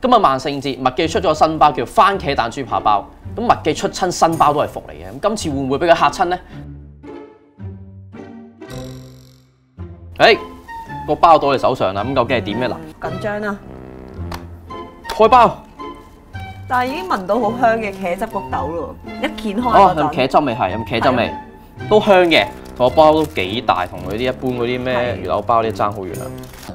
今日萬聖節，麥記出咗個新包叫番茄蛋豬扒包。咁麥記出親新包都係福嚟嘅，咁今次會唔會俾佢嚇親呢？誒、個包到你手上啦，咁究竟係點嘅嗱？緊張啦，開包，但係已經聞到好香嘅茄汁焗豆咯，一掀開哦，有茄汁味係，有茄汁味，都香嘅，同個包都幾大，同佢啲一般嗰啲咩係魚柳包啲爭好遠啦。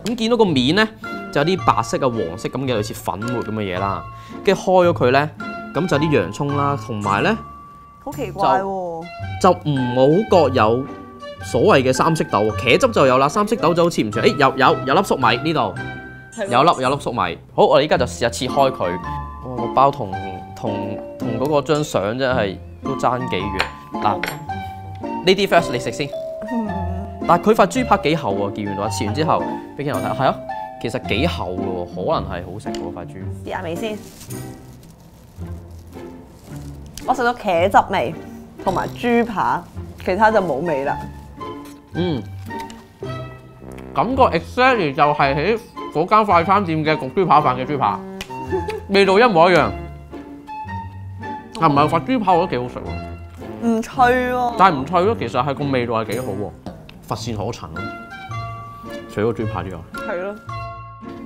咁見到個面咧，就有啲白色啊、黃色咁嘅類似粉末咁嘅嘢啦，跟住開咗佢咧，咁就有啲洋葱啦，同埋咧。好奇怪喎，就唔好覺有所謂嘅三色豆，茄汁就有啦，三色豆就好似唔似，誒有有有粒粟米呢度，有粒有粒粟米。好，我哋依家就試下切開佢。哇，個包同同同嗰個張相真係都爭幾遠。嗱，呢啲 first 你食先。但係佢塊豬扒幾厚喎，見完話切完之後俾鏡頭睇，係啊，其實幾厚嘅喎，可能係好食嘅喎塊豬。試下味先。我食到茄汁味同埋豬扒，其他就冇味啦。嗯，感覺 exactly 就係喺嗰間快餐店嘅焗豬扒飯嘅豬扒，味道一模一樣。啊，唔係塊豬扒我覺得幾好食喎，唔脆喎，但係唔脆咯，其實係個味道係幾好喎，乏善可陳咯。除咗個豬扒之外，係咯。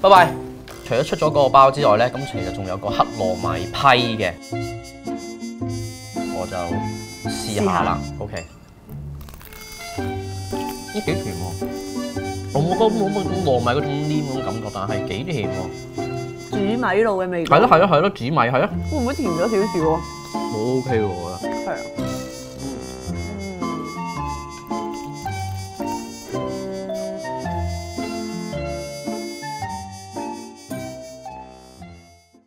拜拜。除咗出咗嗰個包之外咧，咁其實仲有個黑糯米批嘅，我就試下啦。OK。都幾甜喎，我冇覺得冇乜種糯米嗰種黏嗰種感覺，但係幾甜喎。紫米露嘅味道，係咯係咯係咯，紫米係啊，會唔會甜咗少少啊？好 OK 喎，我覺得。係啊。